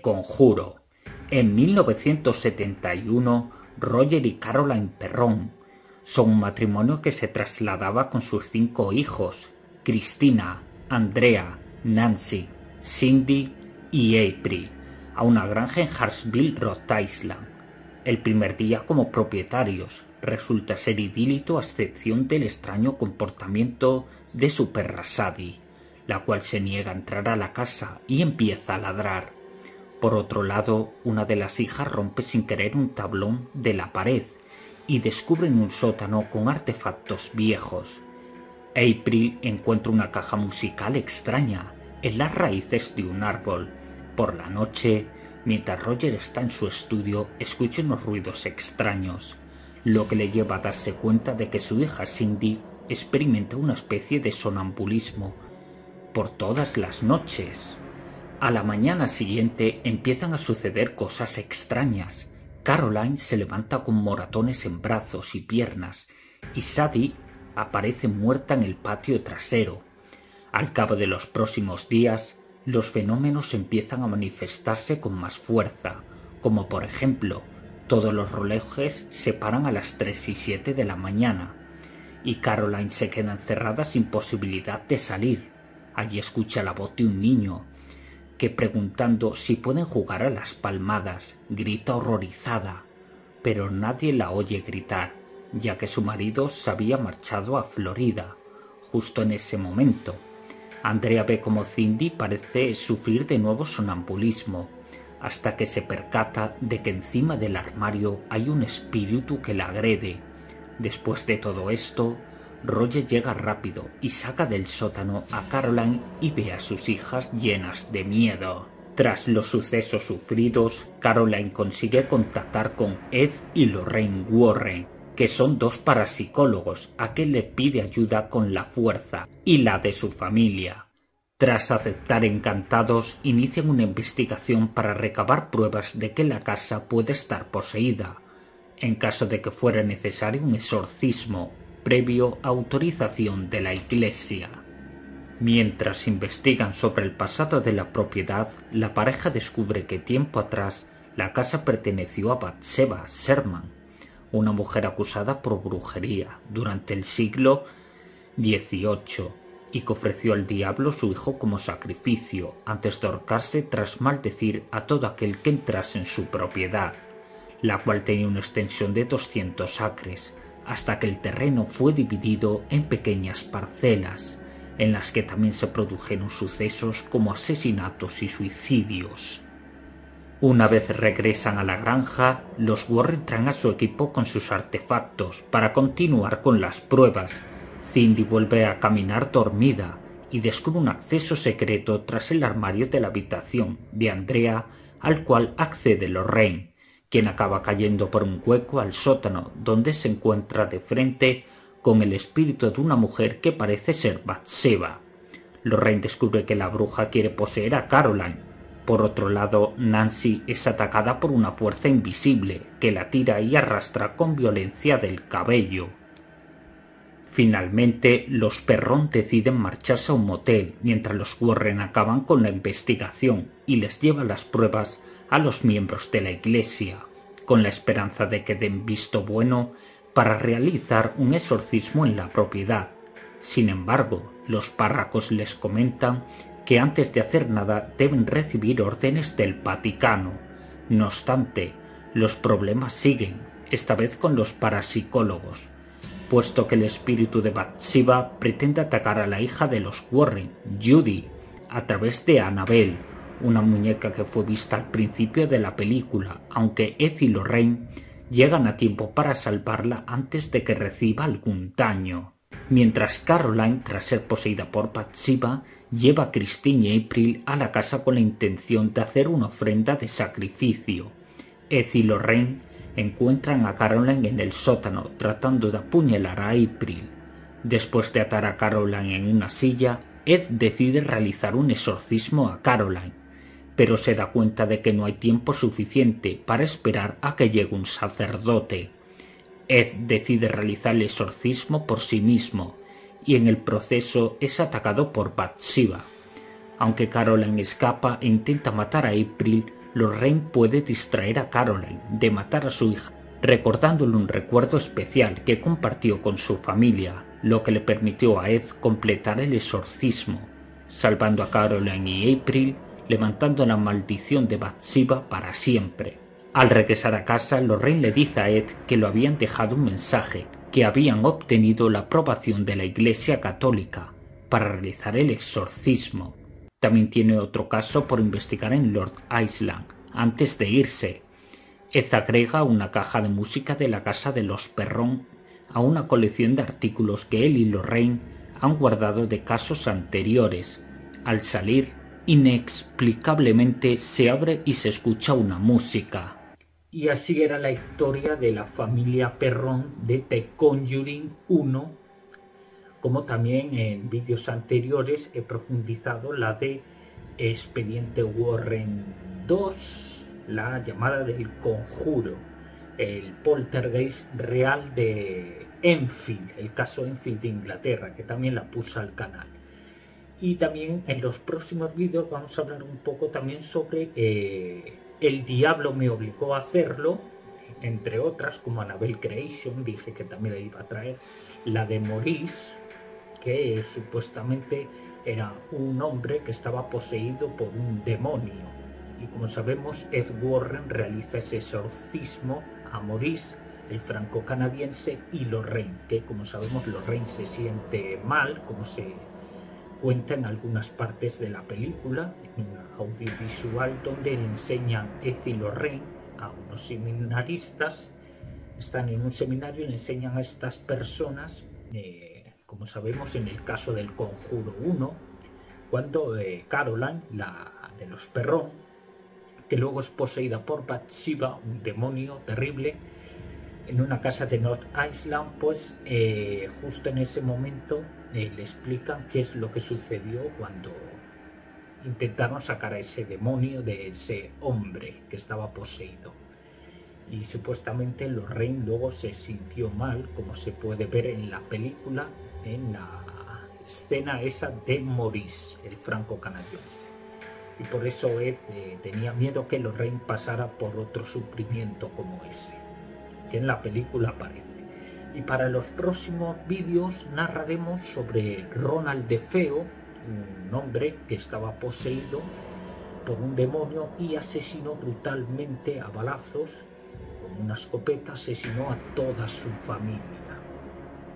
Conjuro. En 1971, Roger y Caroline Perron son un matrimonio que se trasladaba con sus cinco hijos, Cristina, Andrea, Nancy, Cindy y April, a una granja en Hartsville, Rhode Island. El primer día como propietarios resulta ser idílico a excepción del extraño comportamiento de su perra Sadie, la cual se niega a entrar a la casa y empieza a ladrar. Por otro lado, una de las hijas rompe sin querer un tablón de la pared y descubren un sótano con artefactos viejos. April encuentra una caja musical extraña en las raíces de un árbol. Por la noche, mientras Roger está en su estudio, escucha unos ruidos extraños, lo que le lleva a darse cuenta de que su hija Cindy experimenta una especie de sonambulismo por todas las noches. A la mañana siguiente empiezan a suceder cosas extrañas. Caroline se levanta con moratones en brazos y piernas y Sadie aparece muerta en el patio trasero. Al cabo de los próximos días, los fenómenos empiezan a manifestarse con más fuerza, como por ejemplo, todos los relojes se paran a las 3 y 7 de la mañana, y Caroline se queda encerrada sin posibilidad de salir. Allí escucha la voz de un niño, que preguntando si pueden jugar a las palmadas, grita horrorizada, pero nadie la oye gritar, ya que su marido se había marchado a Florida, justo en ese momento. Andrea ve como Cindy parece sufrir de nuevo sonambulismo, hasta que se percata de que encima del armario hay un espíritu que la agrede. Después de todo esto, Roger llega rápido y saca del sótano a Caroline y ve a sus hijas llenas de miedo. Tras los sucesos sufridos, Caroline consigue contactar con Ed y Lorraine Warren, que son dos parapsicólogos a quien le pide ayuda con la fuerza y la de su familia. Tras aceptar encantados, inician una investigación para recabar pruebas de que la casa puede estar poseída, en caso de que fuera necesario un exorcismo previo autorización de la Iglesia. Mientras investigan sobre el pasado de la propiedad, la pareja descubre que tiempo atrás la casa perteneció a Batseba Sherman, una mujer acusada por brujería durante el siglo XVIII y que ofreció al diablo su hijo como sacrificio antes de ahorcarse tras maldecir a todo aquel que entrase en su propiedad, la cual tenía una extensión de 200 acres, hasta que el terreno fue dividido en pequeñas parcelas, en las que también se produjeron sucesos como asesinatos y suicidios. Una vez regresan a la granja, los Warren traen a su equipo con sus artefactos para continuar con las pruebas. Cindy vuelve a caminar dormida y descubre un acceso secreto tras el armario de la habitación de Andrea al cual accede Lorraine, quien acaba cayendo por un hueco al sótano donde se encuentra de frente con el espíritu de una mujer que parece ser Batseba. Lorraine descubre que la bruja quiere poseer a Caroline por otro lado, Nancy es atacada por una fuerza invisible que la tira y arrastra con violencia del cabello. Finalmente, los Perrón deciden marcharse a un motel mientras los Warren acaban con la investigación y les llevan las pruebas a los miembros de la iglesia, con la esperanza de que den visto bueno para realizar un exorcismo en la propiedad. Sin embargo, los párracos les comentan que antes de hacer nada deben recibir órdenes del Vaticano. No obstante, los problemas siguen, esta vez con los parapsicólogos, puesto que el espíritu de Bathsheba pretende atacar a la hija de los Warren, Judy, a través de Annabel, una muñeca que fue vista al principio de la película, aunque Ed y Lorraine llegan a tiempo para salvarla antes de que reciba algún daño. Mientras Caroline, tras ser poseída por Bathsheba, lleva a Christine y April a la casa con la intención de hacer una ofrenda de sacrificio. Ed y Lorraine encuentran a Caroline en el sótano tratando de apuñalar a April. Después de atar a Caroline en una silla, Ed decide realizar un exorcismo a Caroline, pero se da cuenta de que no hay tiempo suficiente para esperar a que llegue un sacerdote. Ed decide realizar el exorcismo por sí mismo, y en el proceso es atacado por Bathsheba. Aunque Caroline escapa e intenta matar a April, Lorraine puede distraer a Caroline de matar a su hija, recordándole un recuerdo especial que compartió con su familia, lo que le permitió a Ed completar el exorcismo, salvando a Caroline y April, levantando la maldición de Bathsheba para siempre. Al regresar a casa, Lorraine le dice a Ed que lo habían dejado un mensaje, que habían obtenido la aprobación de la Iglesia Católica para realizar el exorcismo. También tiene otro caso por investigar en Lord Island antes de irse. Ed agrega una caja de música de la casa de los Perrón a una colección de artículos que él y Lorraine han guardado de casos anteriores. Al salir, inexplicablemente se abre y se escucha una música. Y así era la historia de la familia Perrón de The Conjuring 1, como también en vídeos anteriores he profundizado la de Expediente Warren 2, la llamada del conjuro, el poltergeist real de Enfield, el caso Enfield de Inglaterra, que también la puse al canal. Y también en los próximos vídeos vamos a hablar un poco también sobre eh, El diablo me obligó a hacerlo, entre otras, como Annabelle Creation, dije que también la iba a traer, la de Maurice, que supuestamente era un hombre que estaba poseído por un demonio. Y como sabemos, Ed Warren realiza ese exorcismo a Maurice, el franco-canadiense, y Lorraine, que como sabemos Lorraine se siente mal, como se cuenta en algunas partes de la película, en un audiovisual donde enseñan Ed y Lorraine a unos seminaristas, están en un seminario y le enseñan a estas personas eh, como sabemos en el caso del Conjuro 1, cuando eh, Caroline, la de los Perrón, que luego es poseída por Bathsheba, un demonio terrible, en una casa de North Island, pues eh, justo en ese momento le explican qué es lo que sucedió cuando intentaron sacar a ese demonio de ese hombre que estaba poseído. Y supuestamente Lorraine luego se sintió mal, como se puede ver en la película, en la escena esa de Maurice, el franco-canadiense. Y por eso Ed eh, tenía miedo que Lorraine pasara por otro sufrimiento como ese, que en la película aparece. Y para los próximos vídeos narraremos sobre Ronald de Feo, un hombre que estaba poseído por un demonio y asesinó brutalmente a balazos, con una escopeta asesinó a toda su familia,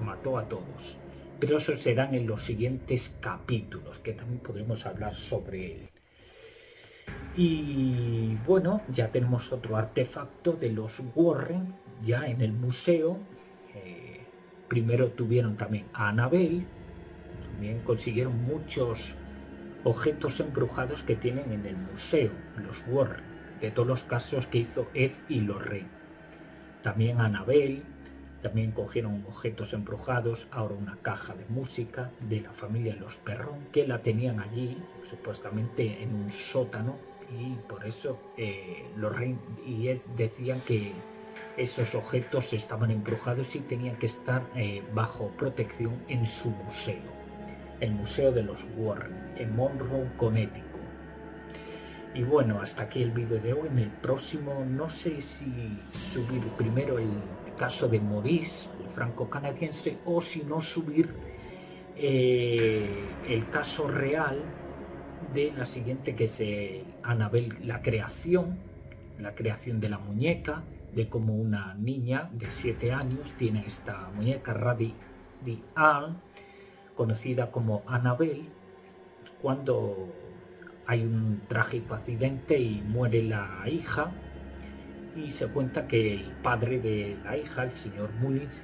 mató a todos pero eso serán en los siguientes capítulos, que también podremos hablar sobre él. Y bueno, ya tenemos otro artefacto de los Warren, ya en el museo. Eh, primero tuvieron también a Annabelle, también consiguieron muchos objetos embrujados que tienen en el museo, los Warren, de todos los casos que hizo Ed y Lorraine. También Annabelle, también cogieron objetos embrujados, ahora una caja de música de la familia Los Perrón, que la tenían allí, supuestamente en un sótano, y por eso eh, los y Ed decían que esos objetos estaban embrujados y tenían que estar eh, bajo protección en su museo, el Museo de los Warren, en Monroe, Connecticut. Y bueno, hasta aquí el vídeo de hoy. En el próximo no sé si subir primero el caso de Maurice, el franco-canadiense, o si no subir eh, el caso real de la siguiente que es eh, Anabel, la creación, la creación de la muñeca, de cómo una niña de 7 años tiene esta muñeca Radi Di conocida como Anabel, cuando hay un trágico accidente y muere la hija, y se cuenta que el padre de la hija, el señor Mullins,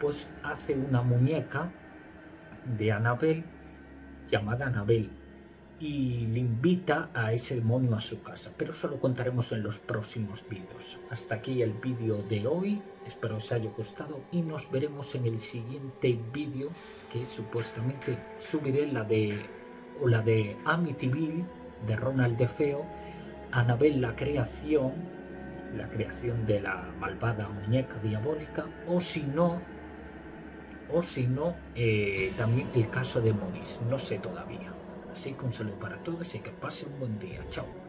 pues hace una muñeca de Anabel llamada Anabel y le invita a ese demonio a su casa, pero eso lo contaremos en los próximos vídeos. Hasta aquí el vídeo de hoy, espero os haya gustado y nos veremos en el siguiente vídeo que supuestamente subiré la de o la de Amityville de Ronald de Feo, Anabel la creación la creación de la malvada muñeca diabólica, o si no, o si no, eh, también el caso de Monis, no sé todavía. Así que un saludo para todos y que pasen un buen día. Chao.